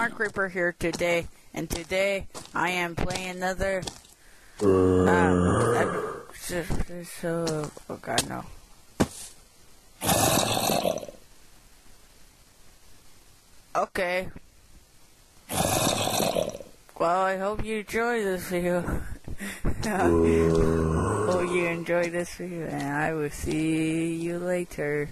SmartCreeper here today, and today I am playing another. Um, so, oh god, no. Okay. Well, I hope you enjoy this video. hope you enjoy this video, and I will see you later.